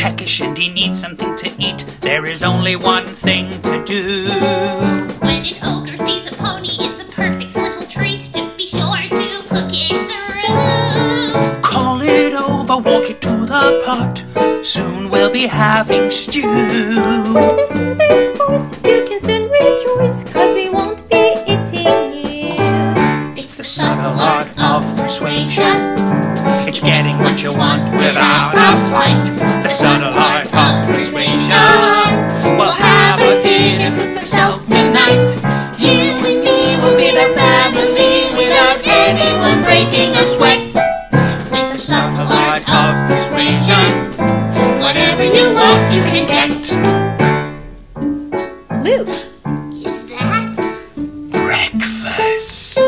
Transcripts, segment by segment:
peckish and he needs something to eat, there is only one thing to do. When an ogre sees a pony, it's a perfect little treat. Just be sure to cook it through. Call it over, walk it to the pot. Soon we'll be having stew. Their smoothest voice, you can soon rejoice, cause we won't be eating you. It's the Subtle art of persuasion. It's getting what you want without a fight. Dinner cook ourselves tonight. You and me will be our family without anyone breaking a sweat. With the subtle art of persuasion. Whatever you want, you can get. Luke, Is that? Breakfast.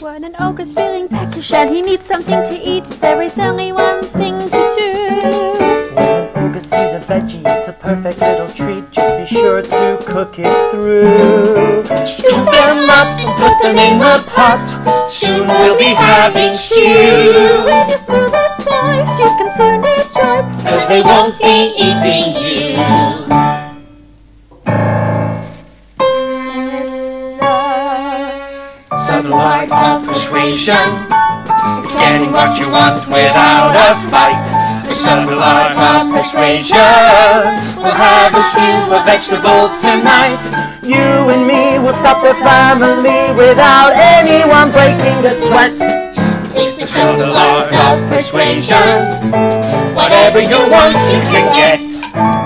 when an ogre's feeling peckish and he needs something to eat, there is only one thing to do. Be sure to cook it through. Scoop them up and put them in the pot. Soon we'll be having stew. With your smoothest voice, you can soon rejoice, Cause they won't be eating you. It's the Subtle art of persuasion. It's getting what you want without a fight. The subtle art of persuasion. We'll have a stew of vegetables tonight. You and me will stop the family without anyone breaking a sweat. It's the Subtle art of persuasion. Whatever you want, you can get.